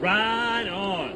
Right on.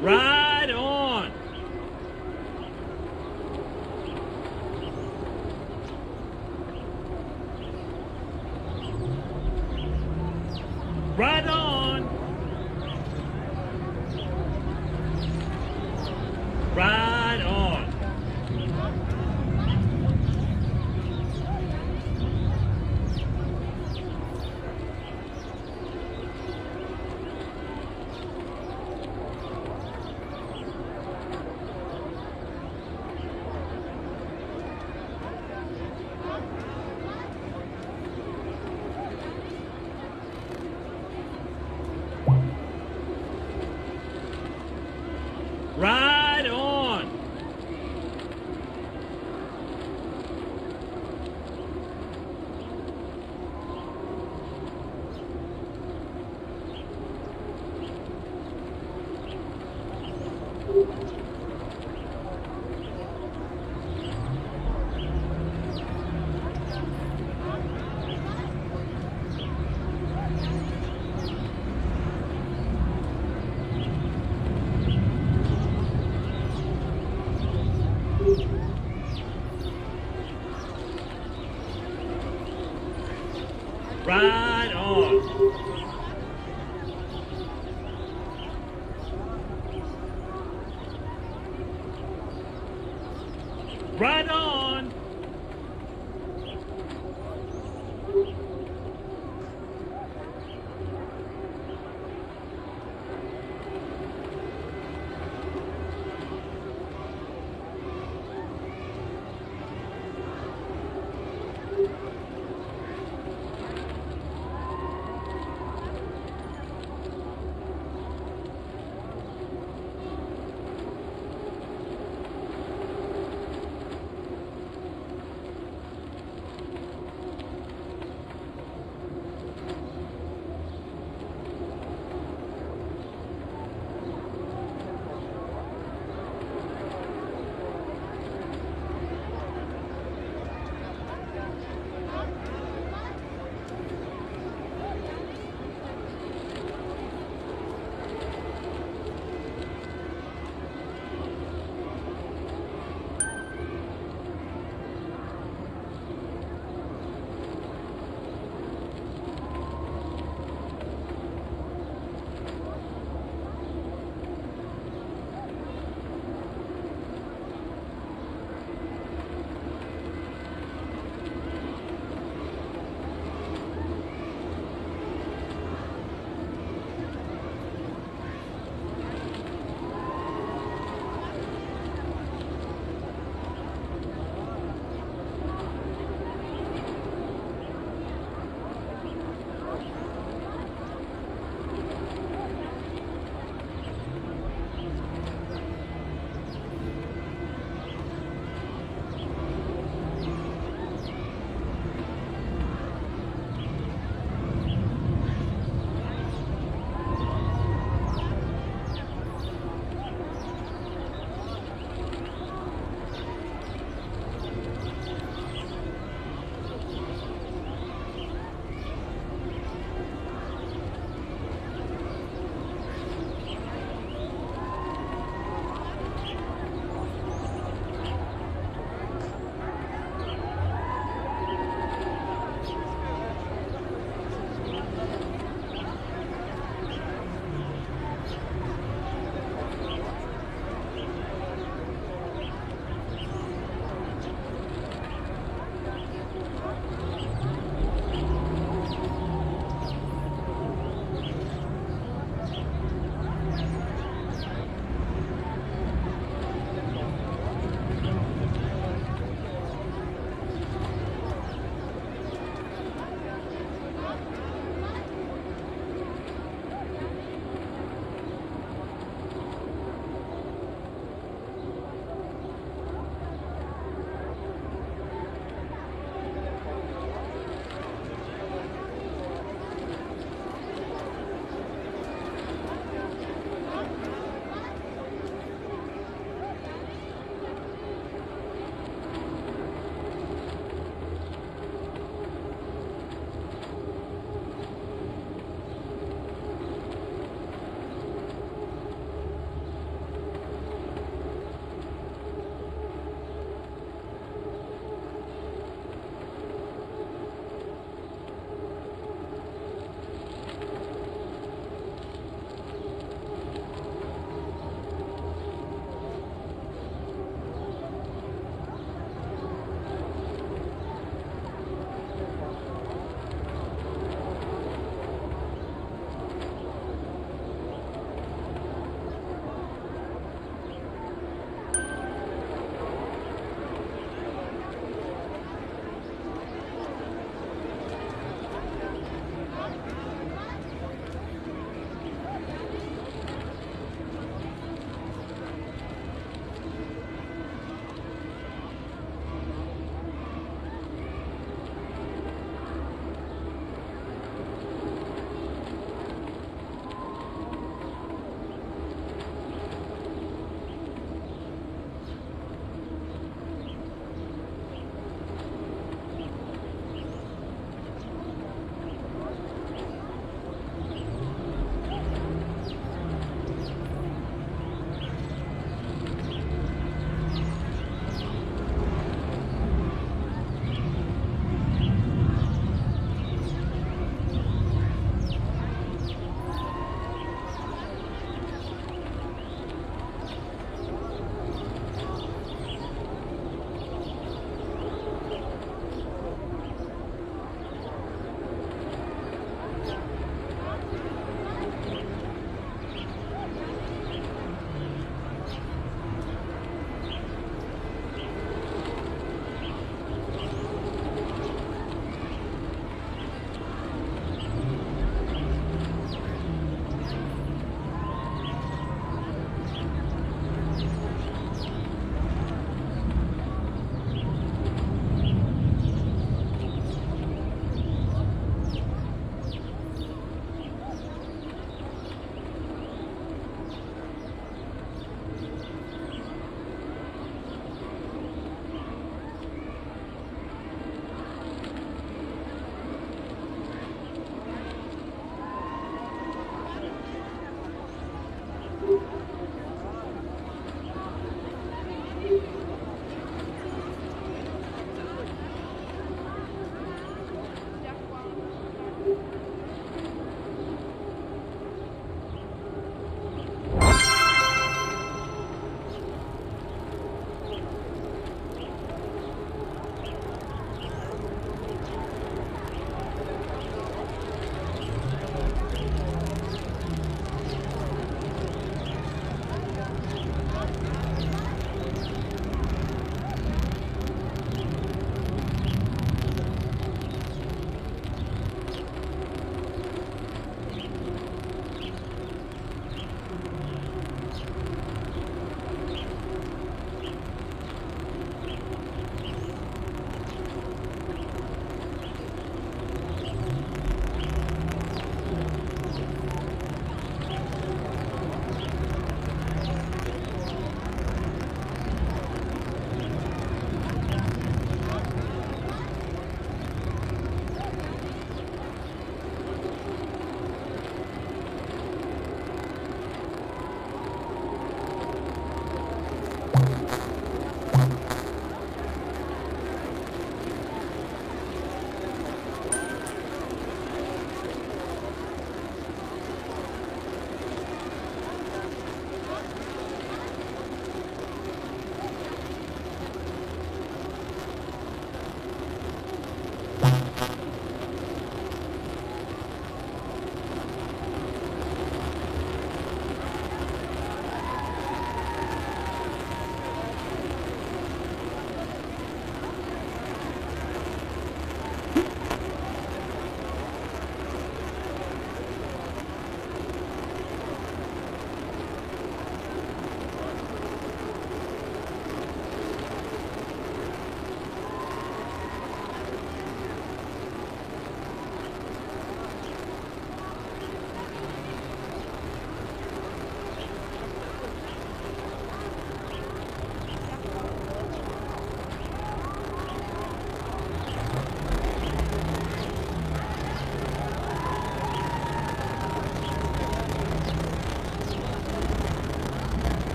Ride on. Ride on. Ride on. Ride on. Ride on.